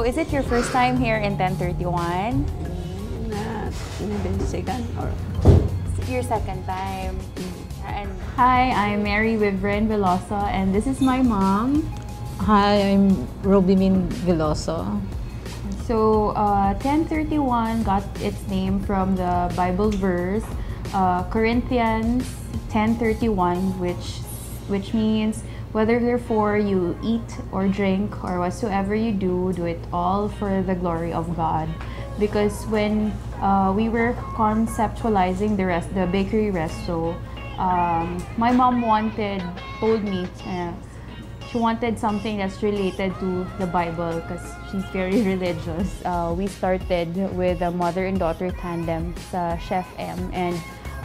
so is it your first time here in 1031? Na, maybe second or Your second time. And Hi, I'm Mary Vivren Veloso and this is my mom. Hi, I'm Robimin Veloso. So, uh, 1031 got its name from the Bible verse, uh, Corinthians 10:31, which which means whether therefore you eat or drink or whatsoever you do, do it all for the glory of God. Because when uh, we were conceptualizing the rest, the bakery resto, um, my mom wanted told me. Uh, she wanted something that's related to the Bible because she's very religious. Uh, we started with a mother and daughter tandem sa Chef M and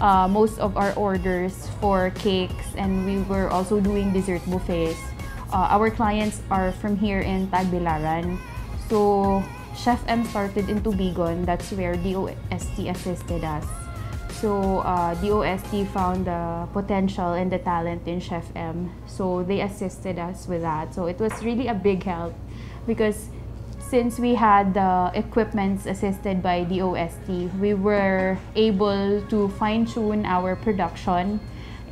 uh, most of our orders for cakes and we were also doing dessert buffets. Uh, our clients are from here in Tagbilaran. So Chef M started in Tubigon. That's where DOST assisted us. So uh, DOST found the potential and the talent in Chef M. So they assisted us with that. So it was really a big help because since we had the equipments assisted by DOST, we were able to fine-tune our production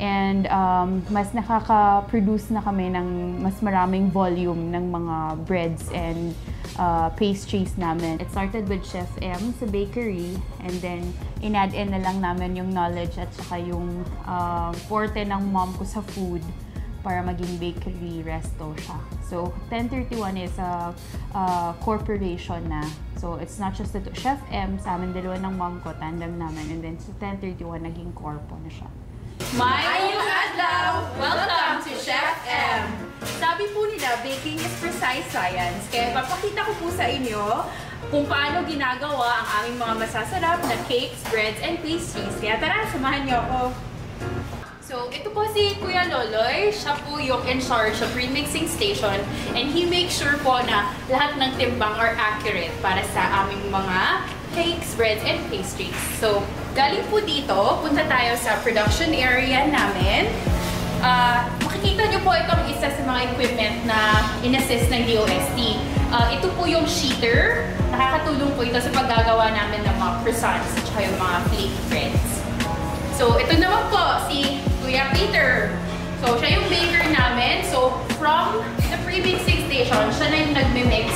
and um, mas nakaka-produce na kami ng mas maraming volume ng mga breads and uh, pastries namin. It started with Chef M sa bakery and then in-add in na lang namin yung knowledge at saka yung uh, forte ng mom ko sa food para maging bakery resto siya. So, 1031 is a, a corporation na. So, it's not just the. Chef M, sa amin dalawa ng mom ko, tandem namin. And then sa 1031, naging corpo na siya. Mayong adlaw! Welcome to Chef M! Sabi po nila, baking is precise science. Kaya papakita ko po sa inyo kung paano ginagawa ang aming mga masasarap na cakes, breads, and pastries. Kaya tara, samahan niyo ako. Ito po si Kuya Loloy. Siya po yung in charge sa pre-mixing station and he makes sure po na lahat ng timbang are accurate para sa aming mga cakes, breads, and pastries. So, galing po dito, punta tayo sa production area namin. Ah, makikita nyo po itong isa sa mga equipment na in-assist ng DOST. Ah, ito po yung sheeter. Nakakatulong po ito sa paggagawa namin ng mga croissants at yung mga flake breads. So, ito naman po, si Kuya Peter. So, siya yung baker namin. So, from the pre-mixing station, siya na yung nagme-mix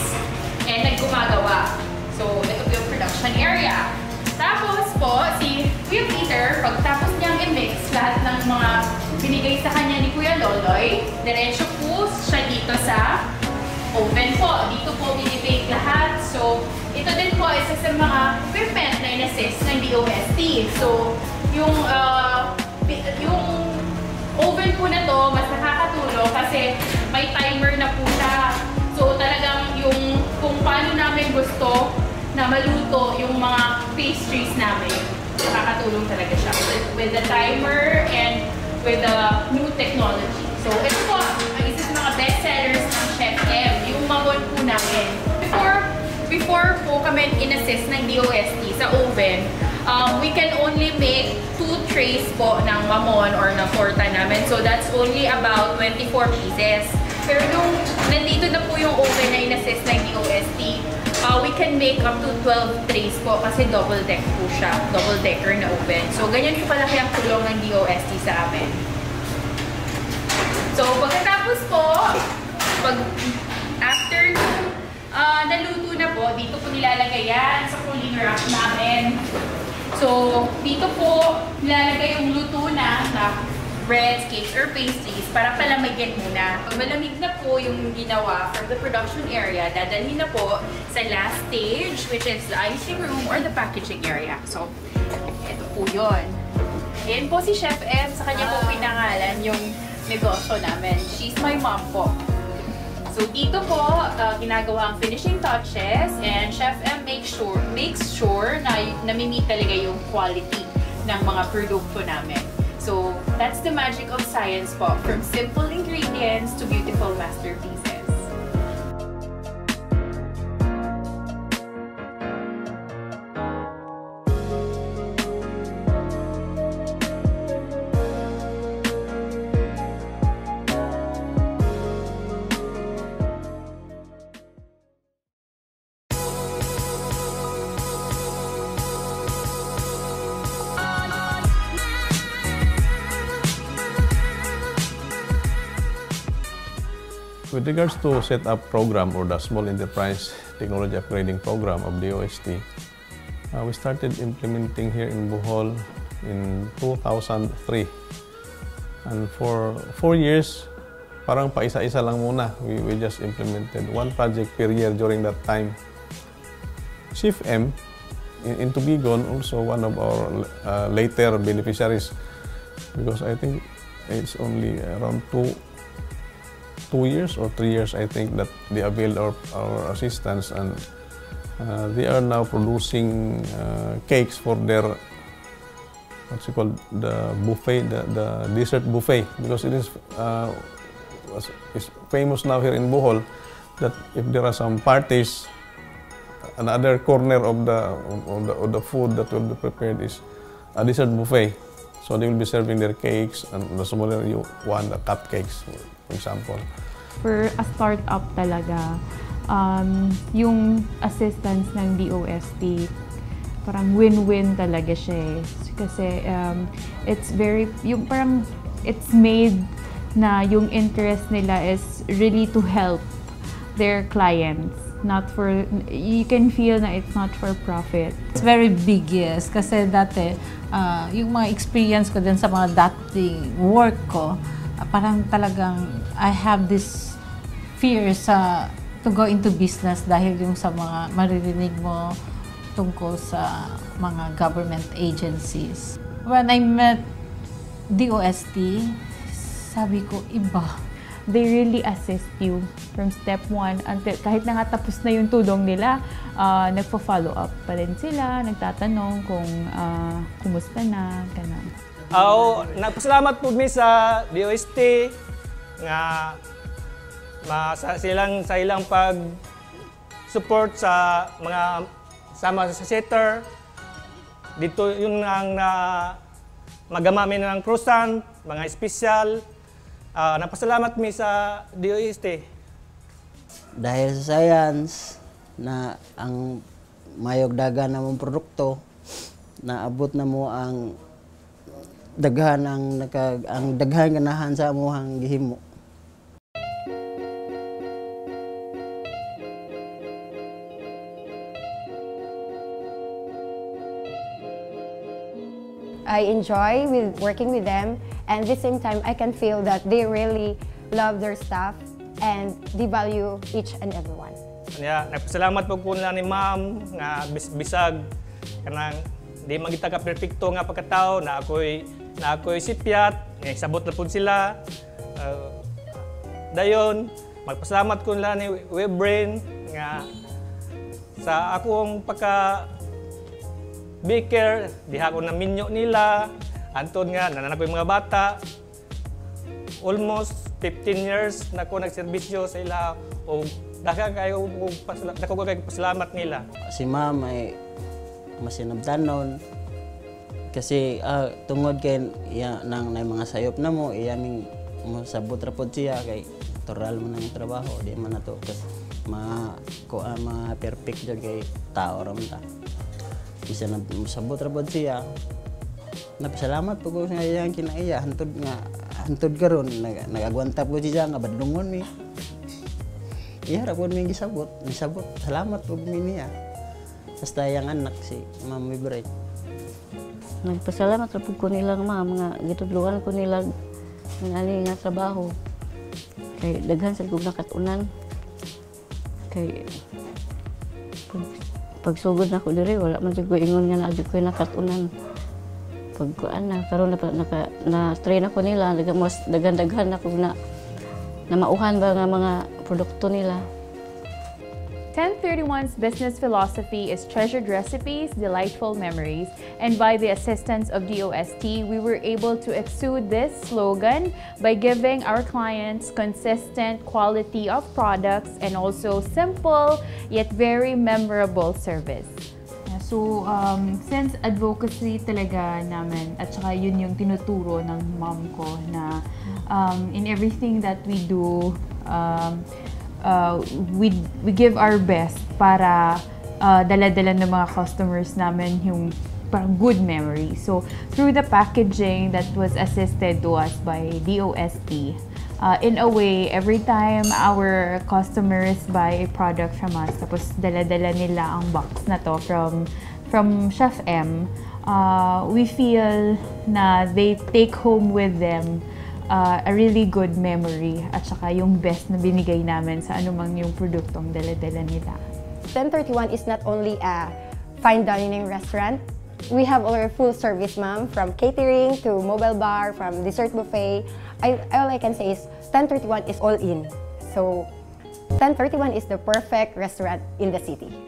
and naggumagawa. So, ito yung production area. Tapos po, si Kuya Peter, pagtapos niyang i-mix lahat ng mga binigay sa kanya ni Kuya Loloy, diretso po siya dito sa oven po. Dito po binibake lahat. So, ito din po isa sa mga equipment na in-assist ng DOST. So, yung, uh, yung oven po na to, mas nakakatulong kasi may timer na po siya. So, talagang yung kung paano namin gusto na maluto yung mga pastries namin, nakakatulong talaga siya. With, the timer and with the new technology. So, ito po, ang isa sa mga best sellers ng Chef M, yung mamon po namin. Before, before po kami in-assist ng DOST sa oven, um, we can only make two trays po ng mamon or ng torta namin. So, that's only about 24 pieces. Pero nung nandito na po yung oven na in-assist ng DOST, uh, we can make up to 12 trays po kasi double deck po siya. Double decker na oven. So, ganyan po kalaki ang tulong ng DOST sa amin. So, pagkatapos po, pag after uh, naluto na po, dito po nilalagay yan sa cooling rack namin. So, dito po, nilalagay yung luto na na breads, cakes, or pastries para palamigin muna. Pag malamig na po yung ginawa from the production area, dadalhin na po sa last stage, which is the icing room or the packaging area. So, ito po yun. Ayan po si Chef M, sa kanya po pinangalan yung negosyo namin. She's my mom po. So dito po, uh, ginagawa ang finishing touches and Chef M makes sure, makes sure na nami-meet talaga yung quality ng mga produkto namin. So that's the magic of science po, from simple ingredients to beautiful masterpieces. With regards to set up program or the Small Enterprise Technology Upgrading Program of the OST, uh, we started implementing here in Bohol in 2003. And for four years, parang paisa-isa lang muna. We, we just implemented one project per year during that time. Chief M in, in Tubigon, also one of our uh, later beneficiaries, because I think it's only around two two years or three years, I think, that they availed our, our assistance and uh, they are now producing uh, cakes for their what's it called? The buffet, the, the dessert buffet, because it is uh, famous now here in Bohol that if there are some parties, another corner of the of the, of the food that will be prepared is a dessert buffet. So they will be serving their cakes and the smaller you want the cupcakes, for example. For a startup talaga, um, yung assistance ng DOST, parang win-win talaga siya eh. Kasi um, it's very, yung parang it's made na yung interest nila is really to help their clients. Not for, you can feel na it's not for profit. It's very big, yes. Kasi dati, ah, yung mga experience ko din sa mga dating work ko, parang talagang I have this fear sa to go into business dahil yung sa mga maririnig mo tungkol sa mga government agencies. When I met DOST, sabi ko, iba. They really assist you from step one until kahit na nga tapos na yung tulong nila, uh, nagpo-follow up pa rin sila, nagtatanong kung ah, kumusta na, ganun. Oo, nagpasalamat po mi sa DOST nga ma, sa silang sa ilang pag support sa mga sama sa setter. Dito yun ang na magamamin ng croissant, mga espesyal. Ah, napasalamat mi sa DOST. dahil sa science na ang mayog dagan na mong produkto naabot na mo ang daghan ang naka, ang daghan ganahan sa amuhang gihimo I enjoy with working with them and at the same time I can feel that they really love their staff and they value each and every one. Kanya, nagpasalamat po ko nila ni ma'am nga bis bisag kanang di magita ka perpekto nga pagkatao na ako'y na ako'y sipyat nga sabot na pud sila. Uh, dayon magpasalamat ko nila ni Webbrain nga sa akong pagka baker diha ko na minyo nila antod nga nanan ko yung mga bata. Almost 15 years na ko nagserbisyo sa ila o daka kayo dako kayo pasalamat nila. si ma'am ay masinabdanon. Kasi ah, tungod kay iya nang na mga sayop na mo iyaming mo sabot ra pod siya kay tural mo ng trabaho di man nato kas ma ko ah, perfect jud kay tao ra man ta. Bisa na sabot ra pod siya napasalamat po ko sa iyang kinaiya hantod nga hantod karon nag nagagwanta po siya nga mi. Iya ra pod mi gisabot. Misabot salamat po mi niya. Basta yung anak si Ma'am Bright. nagpasalamat ra pud ko nilang ma mga gitudluan ko nila ng ani nga trabaho. Kay daghan sa kog nakatunan. Kay pag, pagsugod na ko diri wala man jud ko ingon nga na ko nakatunan pag kuan na karon na naka, na train ako nila dagan mas daghan daghan ako na na mauhan ba nga mga produkto nila 1031's business philosophy is treasured recipes, delightful memories, and by the assistance of DOST, we were able to exude this slogan by giving our clients consistent quality of products and also simple yet very memorable service. So, um, since advocacy talaga namin, at saka yun yung tinuturo ng mom ko na um, in everything that we do, um, uh, we, we give our best para uh, dala-dala ng mga customers namin yung parang good memory. So, through the packaging that was assisted to us by DOST, uh, in a way, every time our customers buy a product from us, tapos dala-dala nila ang box na to from, from Chef M, uh, we feel na they take home with them uh, a really good memory at saka yung best na binigay namin sa anumang yung produktong dala-dala nila. 1031 is not only a fine dining restaurant. We have our full service, ma'am, from catering to mobile bar, from dessert buffet. I, all I can say is 1031 is all in. So 1031 is the perfect restaurant in the city.